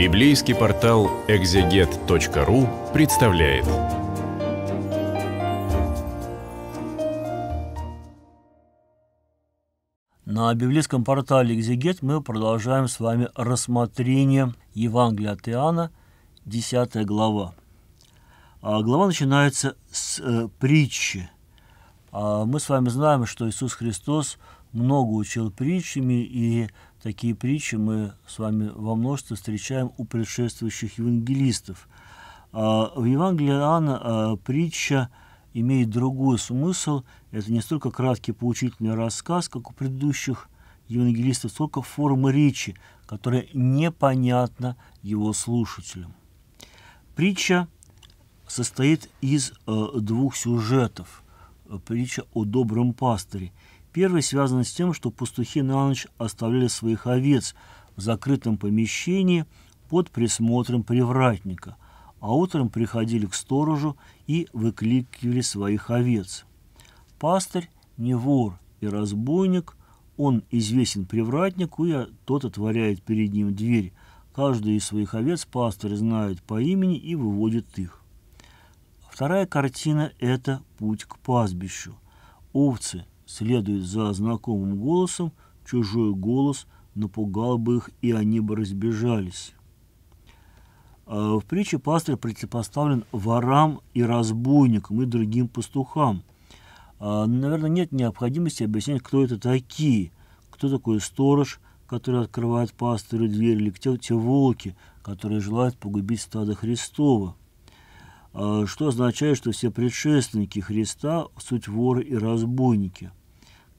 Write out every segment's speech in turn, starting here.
Библейский портал экзегет.ру представляет. На библейском портале «Экзегет» мы продолжаем с вами рассмотрение Евангелия от Иоанна, 10 глава. А глава начинается с э, притчи. А мы с вами знаем, что Иисус Христос много учил притчами, и такие притчи мы с вами во множестве встречаем у предшествующих евангелистов. А в Евангелии Иоанна а, притча имеет другой смысл. Это не столько краткий поучительный рассказ, как у предыдущих евангелистов, сколько форма речи, которая непонятна его слушателям. Притча состоит из э, двух сюжетов. Притча о добром пастыре. Первый связан с тем, что пастухи на ночь оставляли своих овец в закрытом помещении под присмотром привратника, а утром приходили к сторожу и выкликивали своих овец. Пастырь не вор и разбойник, он известен привратнику, и тот отворяет перед ним дверь. Каждый из своих овец пастырь знает по имени и выводит их. Вторая картина – это путь к пастбищу. Овцы следуют за знакомым голосом, чужой голос напугал бы их, и они бы разбежались. А в притче пастырь противопоставлен ворам и разбойникам и другим пастухам. А, наверное, нет необходимости объяснять, кто это такие, кто такой сторож, который открывает пастырю дверь, или те, те волки, которые желают погубить стадо Христова. А, что означает, что все предшественники Христа – суть воры и разбойники –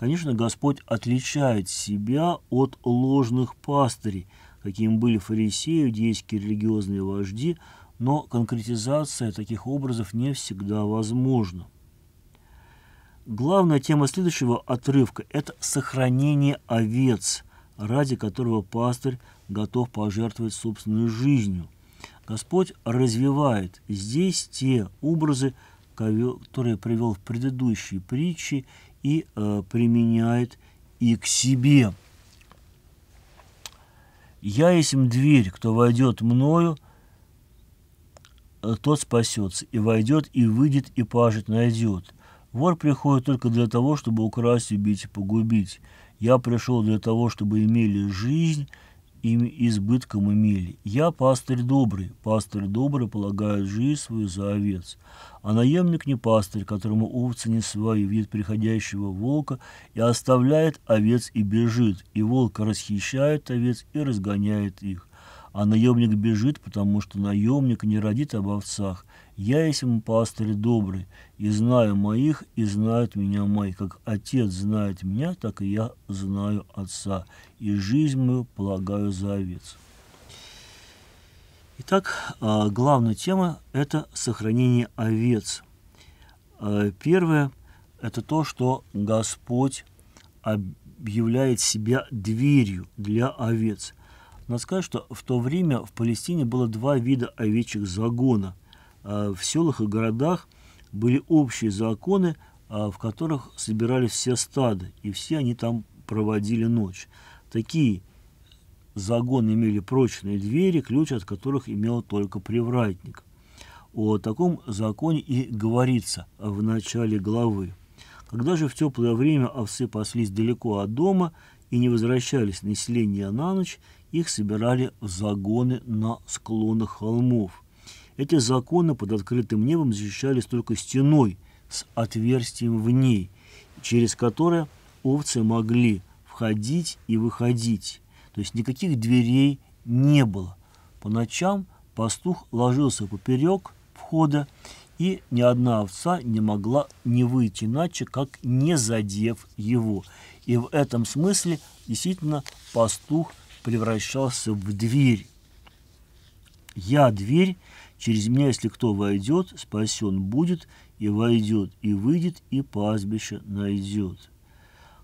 Конечно, Господь отличает себя от ложных пастырей, каким были фарисеи, иудейские религиозные вожди, но конкретизация таких образов не всегда возможна. Главная тема следующего отрывка – это сохранение овец, ради которого пастырь готов пожертвовать собственной жизнью. Господь развивает здесь те образы, которые привел в предыдущей притче, и э, применяет и к себе. «Я есть дверь, кто войдет мною, э, тот спасется, и войдет, и выйдет, и пажить найдет. Вор приходит только для того, чтобы украсть, убить и погубить. Я пришел для того, чтобы имели жизнь ими избытком имели. Я пастырь добрый, пастырь добрый полагает жизнь свою за овец. А наемник не пастырь, которому овцы не свои, видит приходящего волка и оставляет овец и бежит, и волк расхищает овец и разгоняет их. А наемник бежит, потому что наемник не родит об овцах. Я есть ему пастырь добрый, и знаю моих, и знают меня мои. Как отец знает меня, так и я знаю отца, и жизнь мою полагаю за овец. Итак, а, главная тема – это сохранение овец. А, первое – это то, что Господь объявляет себя дверью для овец – надо сказать, что в то время в Палестине было два вида овечьих загона. А в селах и городах были общие законы, а в которых собирались все стады, и все они там проводили ночь. Такие загоны имели прочные двери, ключ от которых имел только привратник. О таком законе и говорится в начале главы. Когда же в теплое время овцы паслись далеко от дома и не возвращались на селение на ночь, их собирали в загоны на склонах холмов. Эти законы под открытым небом защищались только стеной с отверстием в ней, через которое овцы могли входить и выходить. То есть никаких дверей не было. По ночам пастух ложился поперек входа, и ни одна овца не могла не выйти иначе, как не задев его. И в этом смысле действительно пастух превращался в дверь. Я дверь, через меня, если кто войдет, спасен будет, и войдет, и выйдет, и пастбище найдет.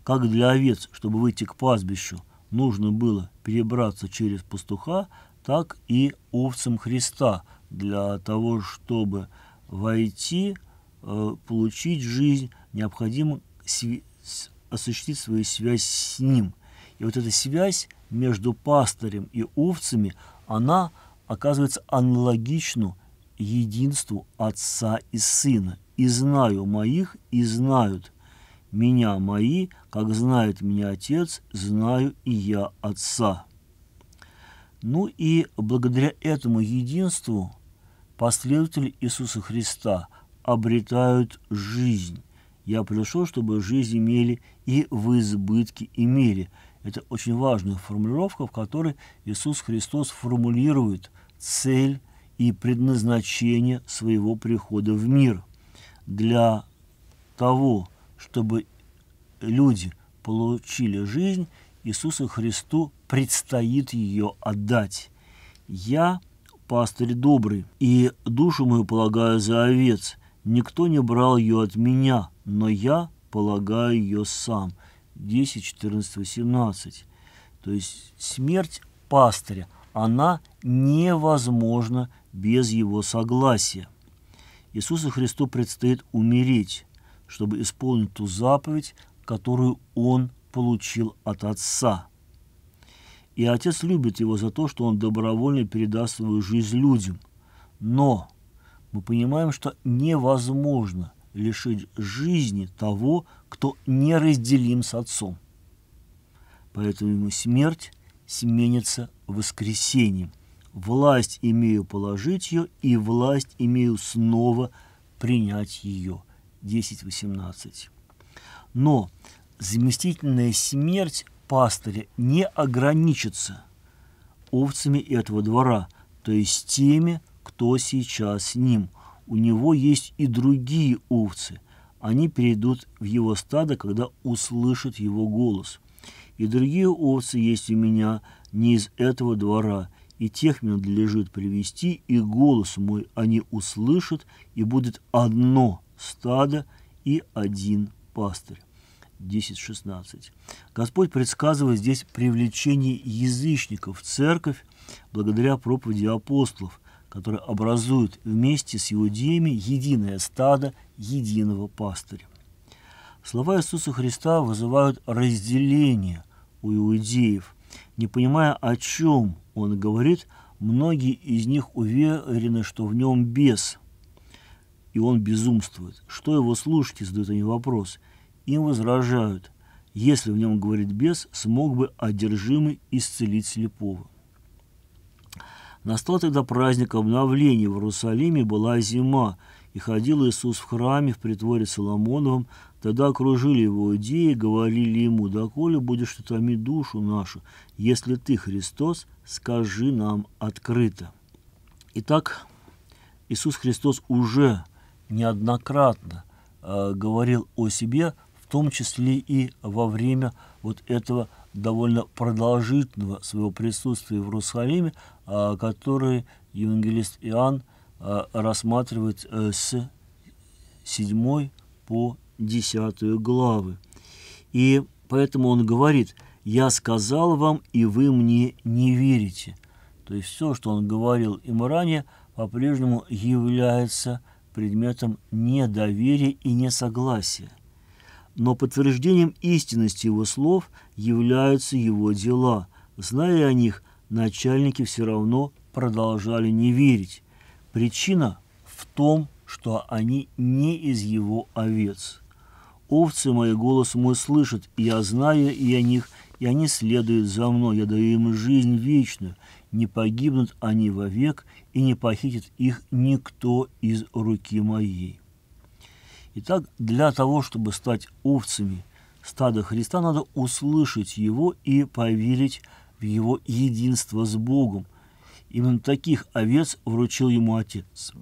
Как для овец, чтобы выйти к пастбищу, нужно было перебраться через пастуха, так и овцам Христа для того, чтобы войти, э, получить жизнь, необходимо осуществить свою связь с Ним. И вот эта связь между пастырем и овцами, она оказывается аналогичну единству Отца и Сына. «И знаю моих, и знают меня мои, как знает меня Отец, знаю и я Отца». Ну и благодаря этому единству последователи Иисуса Христа обретают жизнь. Я пришел, чтобы жизнь имели и в избытке имели. Это очень важная формулировка, в которой Иисус Христос формулирует цель и предназначение своего прихода в мир. Для того, чтобы люди получили жизнь, Иисусу Христу предстоит ее отдать. Я пастырь добрый, и душу мою полагаю за овец. Никто не брал ее от меня, но я полагаю ее сам. 10, 14, 18. То есть смерть пастыря, она невозможна без его согласия. Иисусу Христу предстоит умереть, чтобы исполнить ту заповедь, которую Он получил от Отца. И Отец любит его за то, что он добровольно передаст свою жизнь людям. Но мы понимаем, что невозможно лишить жизни того, кто неразделим с Отцом. Поэтому ему смерть сменится воскресением. Власть имею положить ее, и власть имею снова принять ее. 10.18. Но заместительная смерть пастыря не ограничится овцами этого двора, то есть теми, кто сейчас с ним. У него есть и другие овцы. Они перейдут в его стадо, когда услышат его голос. И другие овцы есть у меня не из этого двора, и тех мне надлежит привести, и голос мой они услышат, и будет одно стадо и один пастырь. 10.16. Господь предсказывает здесь привлечение язычников в церковь благодаря проповеди апостолов, которые образуют вместе с иудеями единое стадо единого пастыря. Слова Иисуса Христа вызывают разделение у иудеев. Не понимая, о чем он говорит, многие из них уверены, что в нем бес, и он безумствует. Что его слушать, задают они вопрос – им возражают, если в нем говорит бес, смог бы одержимый исцелить слепого. Настал тогда праздник обновления в Иерусалиме, была зима, и ходил Иисус в храме в притворе Соломоновом, тогда окружили его идеи, говорили ему, «Доколе будешь ты томить душу нашу, если ты Христос, скажи нам открыто». Итак, Иисус Христос уже неоднократно э, говорил о себе в том числе и во время вот этого довольно продолжительного своего присутствия в Иерусалиме, а, который евангелист Иоанн а, рассматривает э, с 7 по 10 главы. И поэтому он говорит, «Я сказал вам, и вы мне не верите». То есть все, что он говорил им ранее, по-прежнему является предметом недоверия и несогласия но подтверждением истинности его слов являются его дела. Зная о них, начальники все равно продолжали не верить. Причина в том, что они не из его овец. «Овцы мои голос мой слышат, я знаю и о них, и они следуют за мной, я даю им жизнь вечную, не погибнут они вовек, и не похитит их никто из руки моей». Итак, для того, чтобы стать овцами стада Христа, надо услышать Его и поверить в Его единство с Богом. Именно таких овец вручил Ему Отец.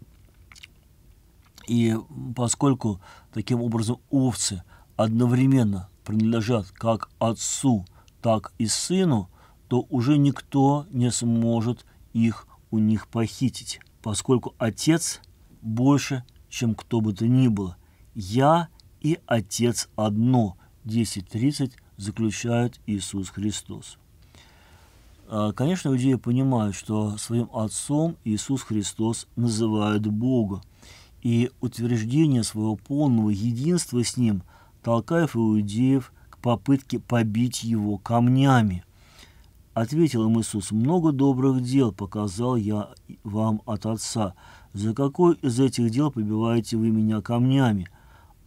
И поскольку таким образом овцы одновременно принадлежат как Отцу, так и Сыну, то уже никто не сможет их у них похитить, поскольку Отец больше, чем кто бы то ни было – «Я и Отец одно» 10.30 заключает Иисус Христос. А, конечно, иудеи понимают, что своим Отцом Иисус Христос называет Бога, и утверждение своего полного единства с Ним толкает иудеев к попытке побить Его камнями. Ответил им Иисус, много добрых дел показал я вам от Отца. За какой из этих дел побиваете вы меня камнями?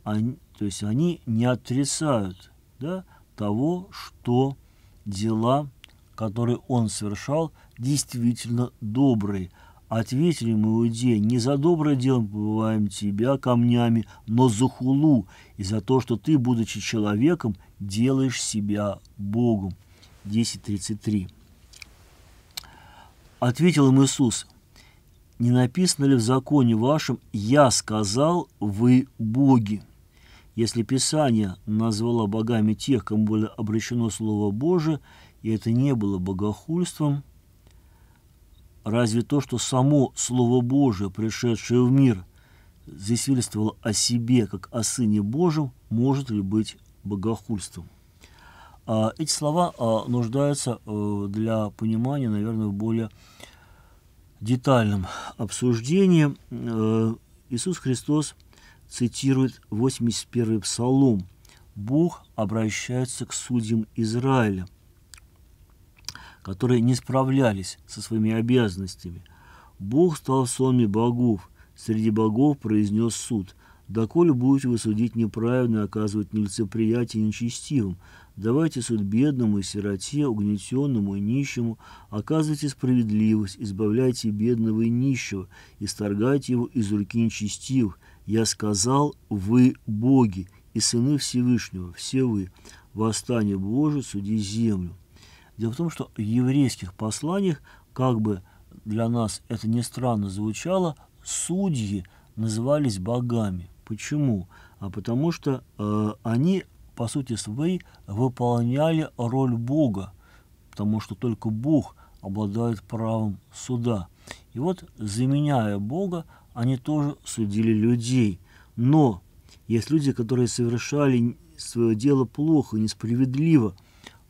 Они, то есть они не отрицают да, того, что дела, которые он совершал, действительно добрые. Ответили ему иудеи, не за доброе дело побываем тебя камнями, но за хулу и за то, что ты, будучи человеком, делаешь себя Богом. 10.33. Ответил им Иисус, не написано ли в законе вашем «Я сказал, вы боги»? Если Писание назвало богами тех, кому было обращено Слово Божие, и это не было богохульством, разве то, что само Слово Божие, пришедшее в мир, засвидетельствовало о себе, как о Сыне Божьем, может ли быть богохульством? А эти слова а, нуждаются э, для понимания, наверное, в более детальном обсуждении. Э, Иисус Христос цитирует 81-й псалом. Бог обращается к судьям Израиля, которые не справлялись со своими обязанностями. Бог стал сонми богов, среди богов произнес суд. «Доколе будете вы судить неправильно оказывать нелицеприятие нечестивым, Давайте суд бедному и сироте, угнетенному и нищему, оказывайте справедливость, избавляйте бедного и нищего, исторгайте его из руки нечестивых. Я сказал, вы боги и сыны Всевышнего, все вы, восстание Божие, суди землю. Дело в том, что в еврейских посланиях, как бы для нас это не странно звучало, судьи назывались богами. Почему? А потому что э, они по сути своей, выполняли роль Бога, потому что только Бог обладает правом суда. И вот, заменяя Бога, они тоже судили людей. Но есть люди, которые совершали свое дело плохо, несправедливо,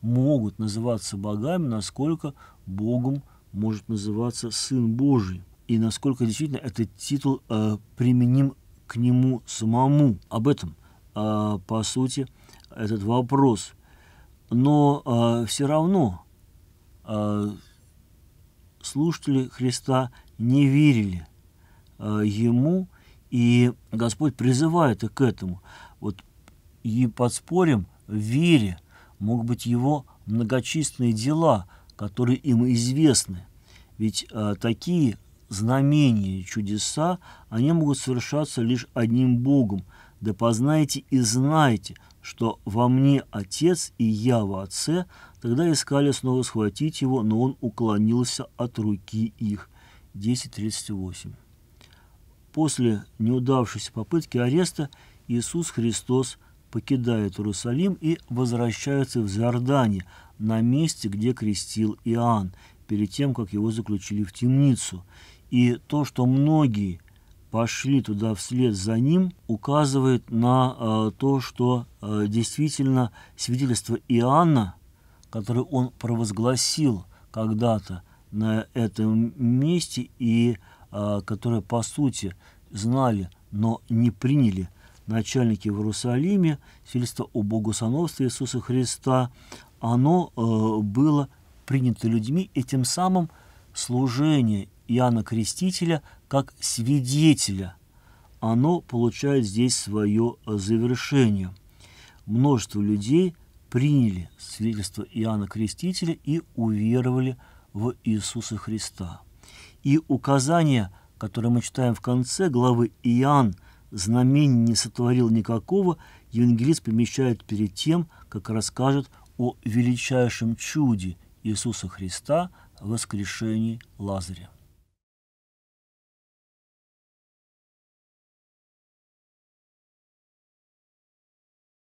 могут называться богами, насколько Богом может называться Сын Божий. И насколько действительно этот титул э, применим к нему самому. Об этом, э, по сути, этот вопрос. Но э, все равно э, слушатели Христа не верили Ему, и Господь призывает их к этому. Вот и подспорим в вере могут быть Его многочисленные дела, которые им известны. Ведь э, такие знамения, чудеса, они могут совершаться лишь одним Богом. Да познайте и знайте, что во мне Отец и я во Отце, тогда искали снова схватить его, но он уклонился от руки их. 10.38. После неудавшейся попытки ареста Иисус Христос покидает Иерусалим и возвращается в Зардане, на месте, где крестил Иоанн, перед тем, как его заключили в темницу. И то, что многие пошли туда вслед за ним, указывает на э, то, что э, действительно свидетельство Иоанна, которое он провозгласил когда-то на этом месте и э, которое по сути знали, но не приняли начальники в Иерусалиме, свидетельство о богосановстве Иисуса Христа, оно э, было принято людьми, и тем самым служение Иоанна Крестителя как свидетеля. Оно получает здесь свое завершение. Множество людей приняли свидетельство Иоанна Крестителя и уверовали в Иисуса Христа. И указание, которое мы читаем в конце главы Иоанн, знамений не сотворил никакого, евангелист помещает перед тем, как расскажет о величайшем чуде Иисуса Христа – воскрешении Лазаря.